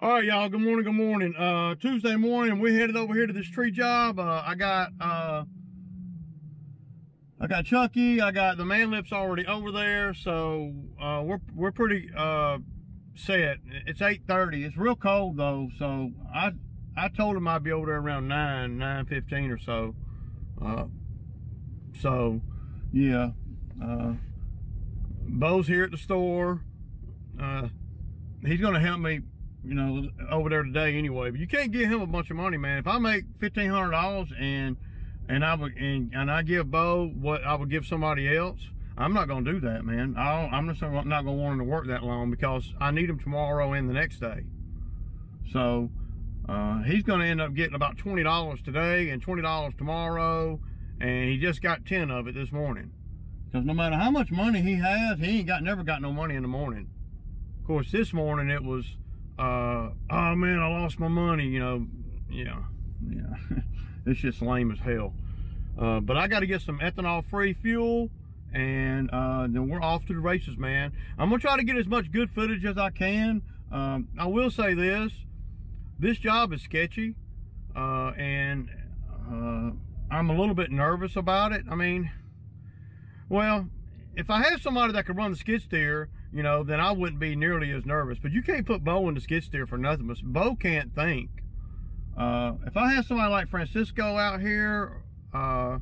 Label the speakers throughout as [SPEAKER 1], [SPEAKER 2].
[SPEAKER 1] All right, y'all. Good morning. Good morning. Uh, Tuesday morning, we headed over here to this tree job. Uh, I got uh, I got Chucky. I got the man lifts already over there, so uh, we're we're pretty uh, set. It's 8:30. It's real cold though, so I I told him I'd be over there around nine, nine fifteen or so. Uh, so yeah, uh, Bo's here at the store. Uh, he's gonna help me you know, over there today anyway. But you can't give him a bunch of money, man. If I make fifteen hundred dollars and and I would and, and I give Bo what I would give somebody else, I'm not gonna do that, man. I am just not gonna want him to work that long because I need him tomorrow and the next day. So uh, he's gonna end up getting about twenty dollars today and twenty dollars tomorrow, and he just got ten of it this morning. Because no matter how much money he has, he ain't got never got no money in the morning. Of course, this morning it was uh, oh man, I lost my money, you know, yeah, yeah, it's just lame as hell. Uh, but I got to get some ethanol free fuel and uh, then we're off to the races, man. I'm gonna try to get as much good footage as I can. Um, I will say this, this job is sketchy uh, and uh, I'm a little bit nervous about it. I mean, well, if I had somebody that could run the skid steer you know, then I wouldn't be nearly as nervous. But you can't put Bo in the skid steer for nothing. But Bo can't think. Uh, if I had somebody like Francisco out here, uh,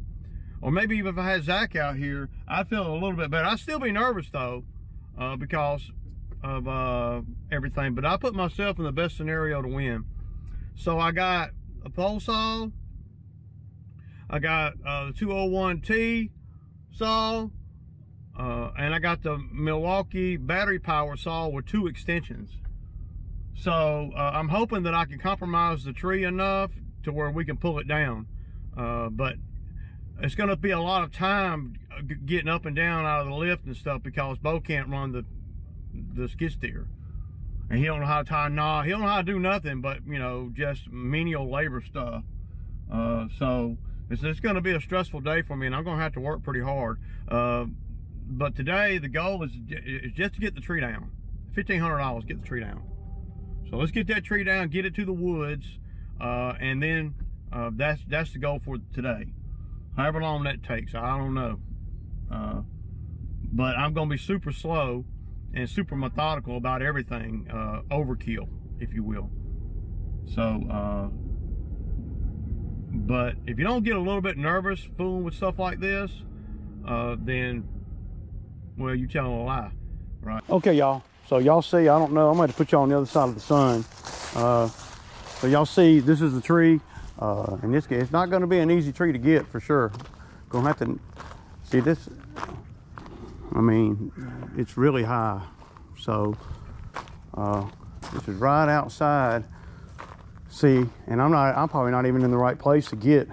[SPEAKER 1] or maybe even if I had Zach out here, I'd feel a little bit better. I'd still be nervous though, uh, because of uh, everything. But I put myself in the best scenario to win. So I got a pole saw. I got uh, the 201T saw. Uh, and I got the Milwaukee battery power saw with two extensions. So uh, I'm hoping that I can compromise the tree enough to where we can pull it down. Uh, but it's going to be a lot of time getting up and down out of the lift and stuff because Bo can't run the the skid steer. And he don't know how to tie a knot. He don't know how to do nothing but, you know, just menial labor stuff. Uh, so it's, it's going to be a stressful day for me and I'm going to have to work pretty hard. But today the goal is, is just to get the tree down. $1,500, get the tree down. So let's get that tree down, get it to the woods, uh, and then uh, that's that's the goal for today. However long that takes, I don't know. Uh, but I'm going to be super slow and super methodical about everything, uh, overkill, if you will. So, uh, but if you don't get a little bit nervous fooling with stuff like this, uh, then well, you're telling a lie, right? Okay, y'all. So y'all see, I don't know, I'm to put y'all on the other side of the sun. Uh, so y'all see, this is the tree. Uh, and this it's not to be an easy tree to get for sure. Gonna have to see this. I mean, it's really high. So uh, this is right outside. See, and I'm not. I'm probably not even in the right place to get.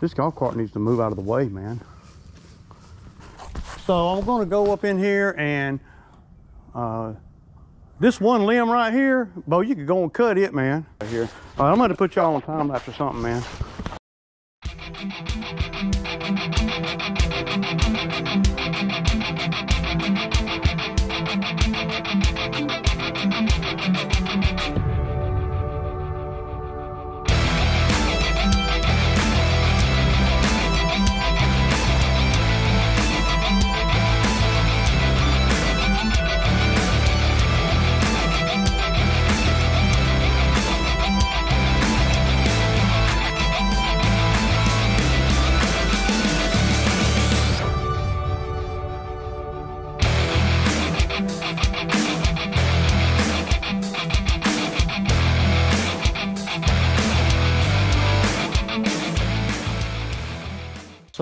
[SPEAKER 1] This golf cart needs to move out of the way, man. So I'm gonna go up in here and uh, this one limb right here, Bo, you could go and cut it, man. Right here. All right, I'm gonna put y'all on time lapse or something, man.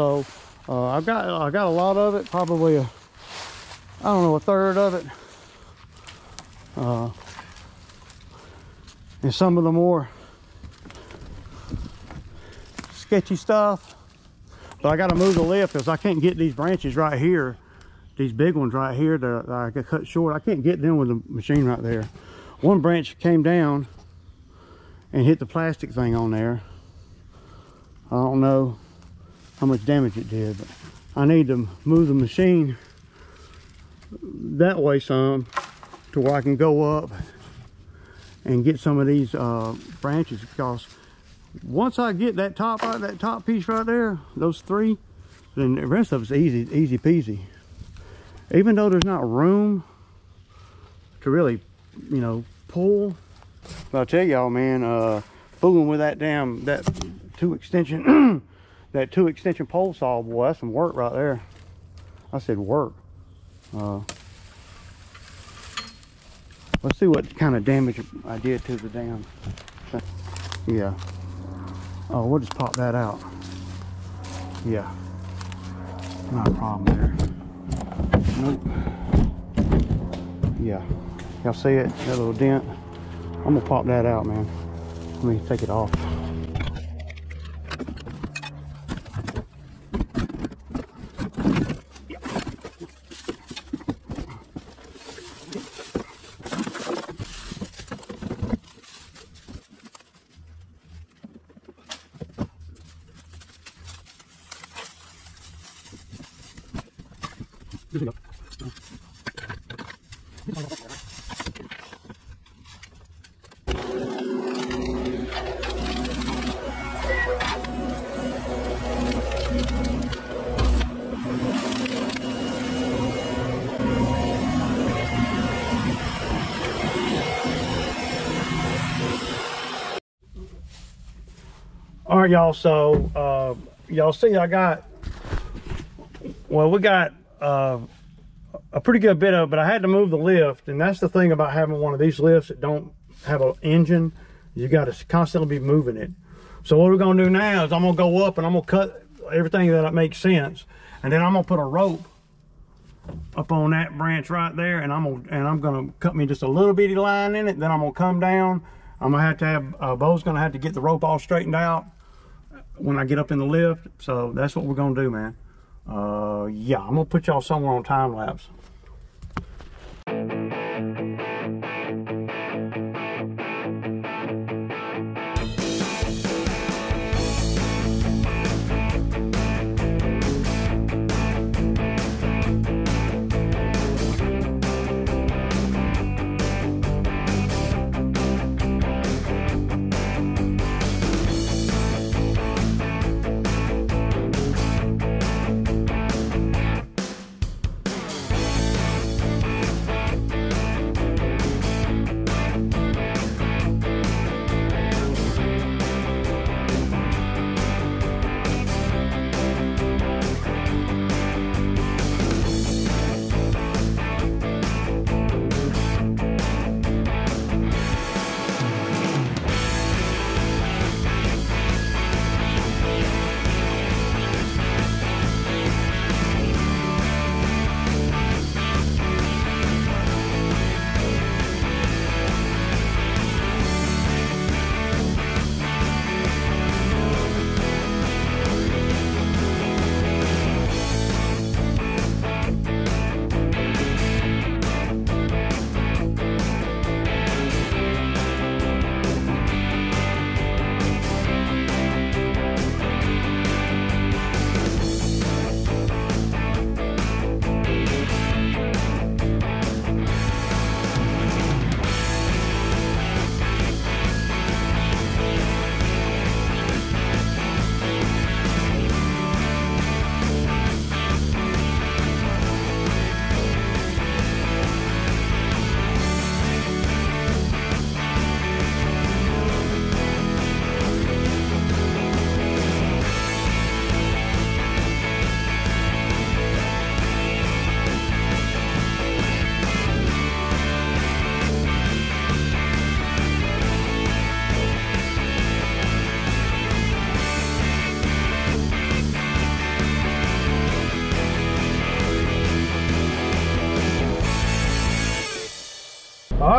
[SPEAKER 1] So uh, I've got I got a lot of it, probably a I don't know a third of it. Uh, and some of the more sketchy stuff. But I got to move the lift because I can't get these branches right here, these big ones right here that I got cut short. I can't get them with the machine right there. One branch came down and hit the plastic thing on there. I don't know how much damage it did. But I need to move the machine that way some to where I can go up and get some of these uh, branches because once I get that top right, that top piece right there, those three, then the rest of it's easy, easy peasy. Even though there's not room to really, you know, pull. But I tell y'all, man, uh, fooling with that damn, that two extension, that two extension pole saw, boy, that's some work right there. I said work. Uh, let's see what kind of damage I did to the damn, yeah. Oh, we'll just pop that out. Yeah. Not a problem there. Nope. Yeah. Y'all see it? That little dent? I'm gonna pop that out, man. Let me take it off. All right y'all. So uh, y'all see i got well we got uh, a pretty good bit of but i had to move the lift. And that's the thing about having one of these lifts that don't have an engine. You got to constantly be moving it. So what we're to do now is i'm to go up and i'm to cut everything that makes sense. And then i'm to put a rope up on that branch right there and i'm gonna and i'm gonna cut me just a little bitty line in it. Then i'm gonna come down. I'm gonna have to have uh, bo's gonna have to get the rope all straightened out when I get up in the lift. So that's what we're gonna do, man. Uh, yeah, I'm gonna put y'all somewhere on time lapse.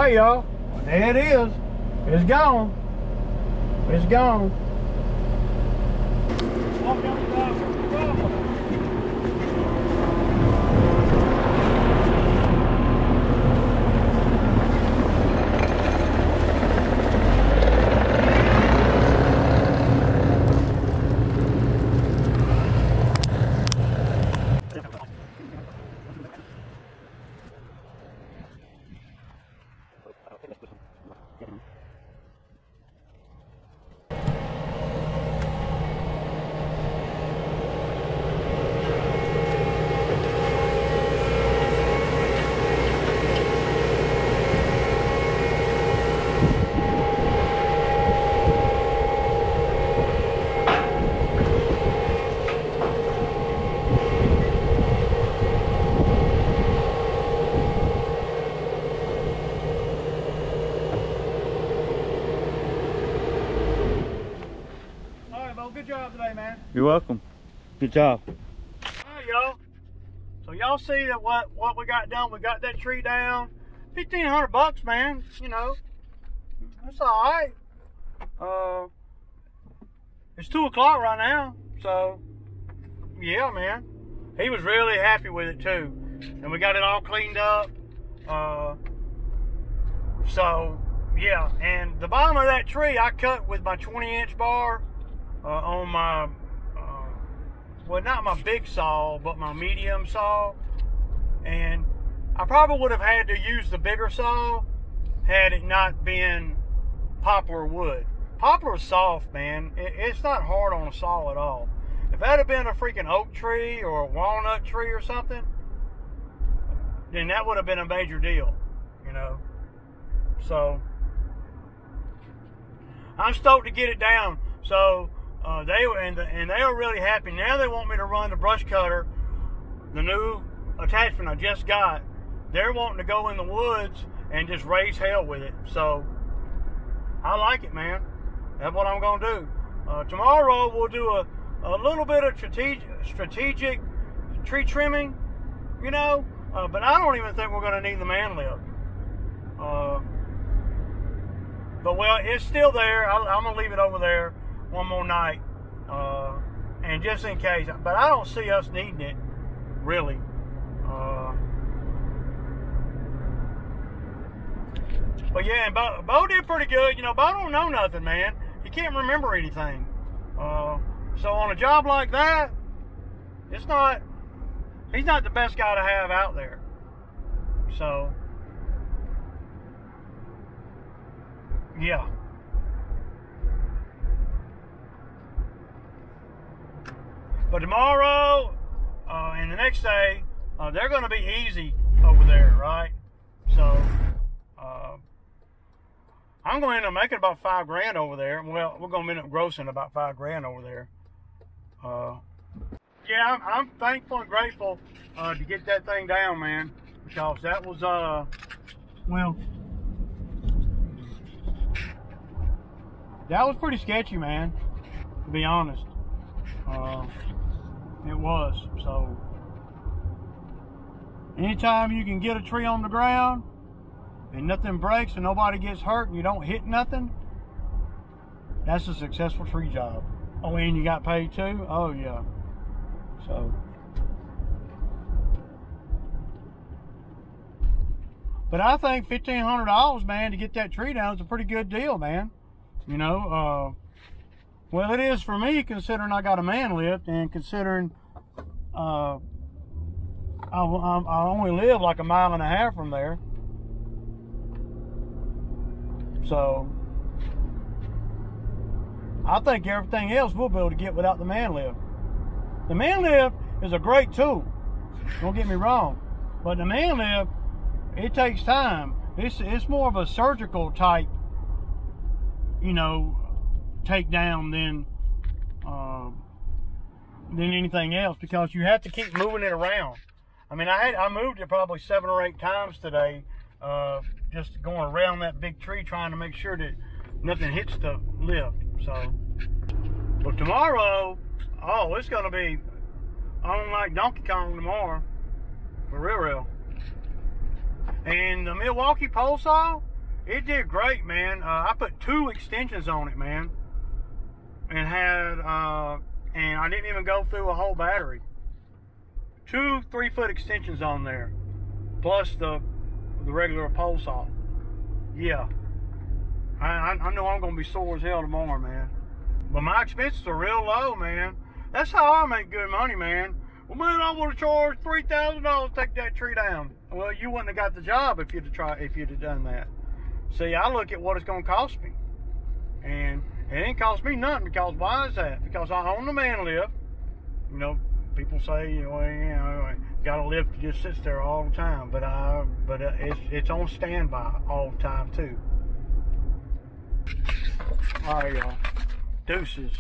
[SPEAKER 1] Right, y'all. There it is. It's gone. It's gone. Job today, man.
[SPEAKER 2] You're welcome. Good job.
[SPEAKER 1] All right, y'all. So y'all see that what what we got done? We got that tree down. Fifteen hundred bucks, man. You know, that's all right. Uh, it's two o'clock right now, so yeah, man. He was really happy with it too, and we got it all cleaned up. Uh, so yeah, and the bottom of that tree I cut with my 20 inch bar uh, on my uh, well, not my big saw, but my medium saw. And I probably would have had to use the bigger saw had it not been poplar wood. Poplar's soft, man. It, it's not hard on a saw at all. If that had been a freaking oak tree or a walnut tree or something, then that would have been a major deal, you know. So I'm stoked to get it down. So uh, they and, the, and they were really happy. Now they want me to run the brush cutter, the new attachment I just got. They're wanting to go in the woods and just raise hell with it. So I like it, man. That's what I'm gonna do. Uh, tomorrow we'll do a, a little bit of strategic, strategic tree trimming, you know. Uh, but I don't even think we're gonna need the man lift. Uh, but well, it's still there. I, am gonna leave it over there one more night, uh, and just in case. But I don't see us needing it, really. Uh, but yeah, and Bo, Bo, did pretty good. You know, Bo don't know nothing, man. He can't remember anything. Uh, so on a job like that, it's not. He's not the best guy to have out there. So. Yeah. But tomorrow uh, and the next day, uh, they're going to be easy over there, right? So uh, I'm going to end up making about five grand over there. Well, we're going to end up grossing about five grand over there. Uh, yeah, I'm, I'm, thankful and grateful uh, to get that thing down, man, because that was, uh, well, that was pretty sketchy, man, to be honest. It was. So, anytime you can get a tree on the ground and nothing breaks and nobody gets hurt and you don't hit nothing, that's a successful tree job. Oh, and you got paid too? Oh, yeah. So, but I think $1,500, man, to get that tree down is a pretty good deal, man. You know, uh, well, it is for me, considering I got a man lift and considering uh, I, I only live like a mile and a half from there. So, I think everything else we'll be able to get without the man lift. The man lift is a great tool. Don't get me wrong. But the man lift, it takes time. It's, it's more of a surgical type, you know, take down than uh, than anything else because you have to keep moving it around. I mean, I had I moved it probably seven or eight times today, uh, just going around that big tree trying to make sure that nothing hits the lift. So, but tomorrow, oh, it's gonna be on like Donkey Kong tomorrow, for real, real. And the Milwaukee pole saw, it did great, man. Uh, I put two extensions on it, man and had, uh, and I didn't even go through a whole battery. Two three foot extensions on there, plus the the regular pole saw. Yeah, I, I, I know I'm gonna be sore as hell tomorrow, man. But my expenses are real low, man. That's how I make good money, man. Well, man, I would have charged three thousand dollars to take that tree down. Well, you wouldn't have got the job if you'd have tried if you'd have done that. See, I look at what it's gonna cost me, and it ain't cost me nothing because why is that? Because I own the man lift. You know, people say, you know, you know got a lift that just sits there all the time, but I, but it's it's on standby all the time too. All right, y'all. Deuces.